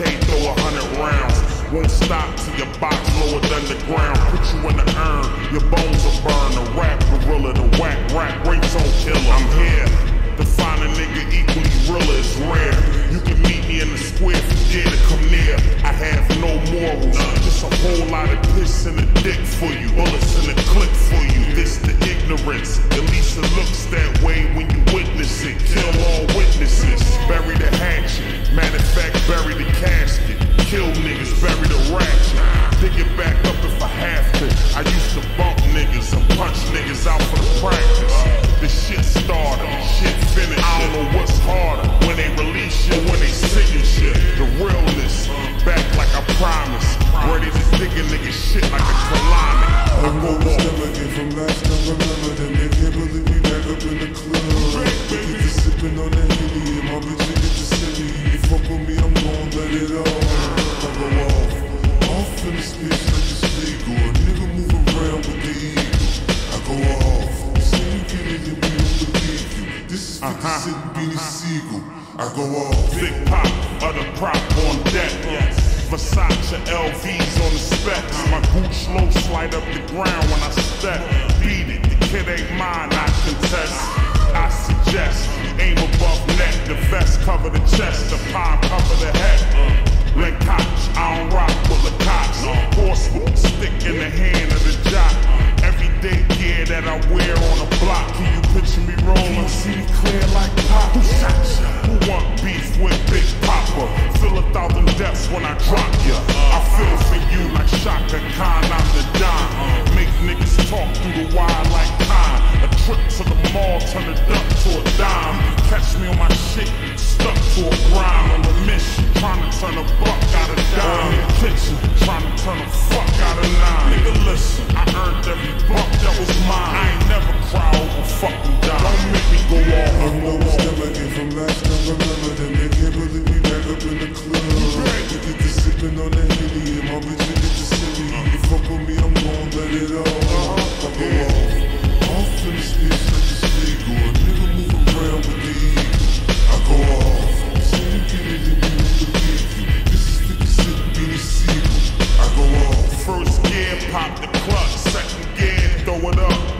out throw a hundred rounds. Won't stop till your box lower than the ground. Put you in the urn, your bones will burn. The rap gorilla, the whack rap, race on killer. I'm here to find a nigga equally real is rare. You can meet me in the square if you dare to come near. I have no morals, just a whole lot of piss in the dick for you. Bullets in the clip for you. This the ignorance. Remember them, they can't believe me back up in the club. The sipping on the Henny, and my bitch get the city. You fuck with me, I'm gon' let it off. I go off, off in the space like it's legal. A nigga move around with the eagle. I go off. Say you get it, and we don't believe you. This is 50 Uh-huh. Cent Beanie Sigel. I go off. Big pop, other prop on deck. Versace LVs on the specs. My boots slow slide up the ground when I step. Beat it, the kid ain't mine, I contest. I suggest aim above neck, the vest cover the chest, the palm cover the head. Link I don't rock with the cops. Horse stick the hand Trying to turn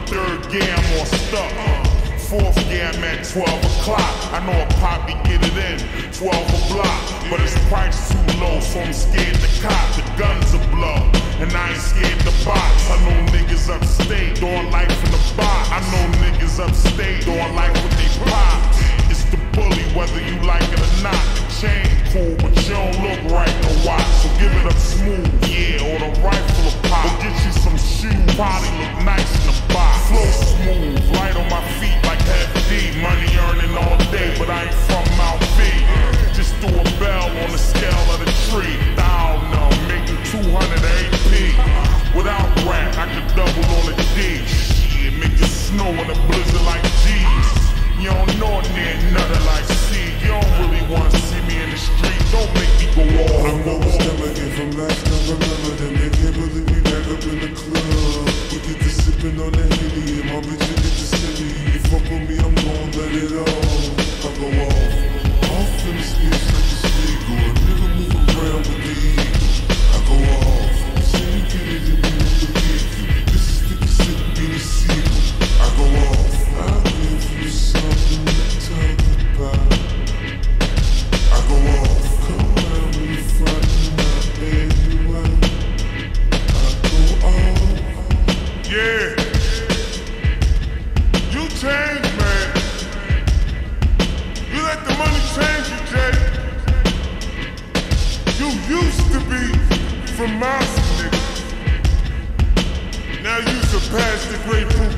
Third I'm all stuck. Fourth gear, I'm at 12 o'clock. I know a poppy get it in, 12 a block. But his price too low, so I'm scared to cop. The guns are blow, and I ain't scared to box. I know niggas upstate doing life in the box. I know niggas upstate doing life with they pops. It's the bully, whether you like it or not. Make me go off. I'm always again from last time. Remember them, they can't believe me back up in the club. We at the sipping on the Henny, and my bitch get the city. You fuck with me, I'm gon' let it off. I go off, off in the space from nigga. Now you surpass the great Pluton